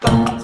Bye.